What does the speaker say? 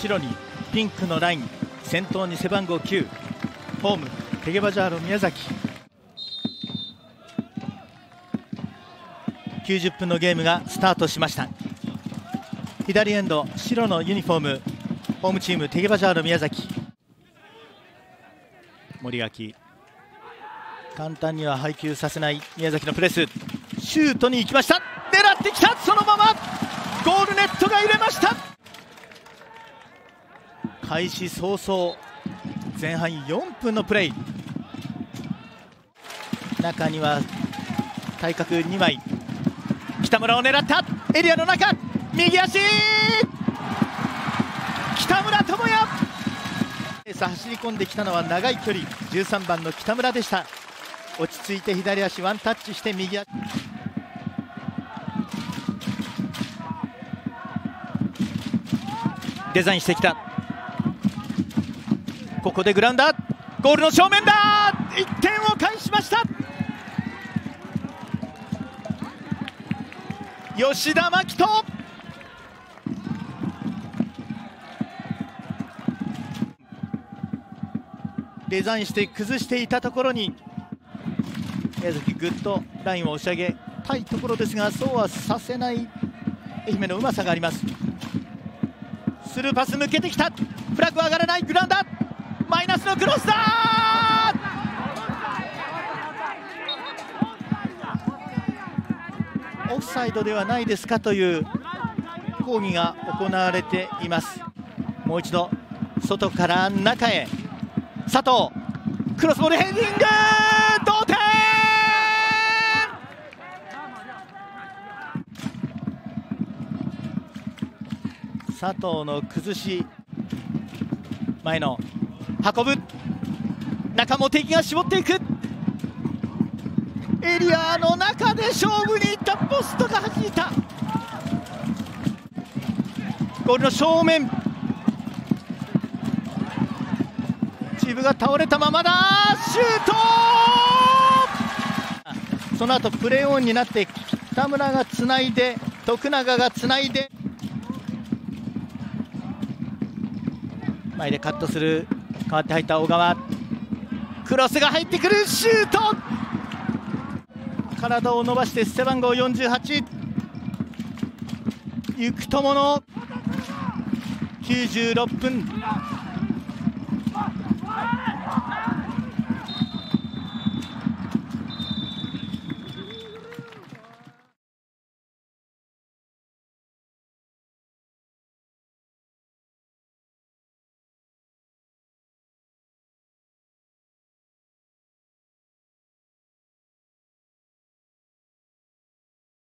後ろにピンクのライン先頭に背番号9ホームテゲバジャーロ宮崎。90分のゲームがスタートしました。左エンド白のユニフォームホームチームテゲバジャーロ宮崎。森脇。簡単には配球させない宮崎のプレス。シュートに行きました。狙ってきた。そのままゴールネットが入れました開始早々前半4分のプレー中には体格2枚。北村を狙った。エリアの中。右足。北村智也。さあ走り込んできたのは長い距離。13番の北村でした。落ち着いて左足ワンタッチして右足。デザインしてきた。ここでグラウンダーゴールの正面だ。1点を返しました。吉田真希とデザインして崩していたところに宮崎ぐっとラインを押し上げたいところですがそうはさせない愛媛のうまさがあります。スルーパス抜けてきた。フラッグ上がらない。グラウンダー。マイナスのクロスだ。オフサイドではないですかという抗議が行われています。もう一度外から中へ。佐藤クロスボールヘディング同点。佐藤の崩し前の運ぶ。中も敵が絞っていく。エリアの中で勝負にいった。ポストが弾いた。ゴールの正面。チームが倒れたままだ。シュート！その後プレーオンになって北村がつないで徳永がつないで。前でカットする。変わって入った小川。クロスが入ってくる。シュート。体を伸ばして背番号48行くともの96分。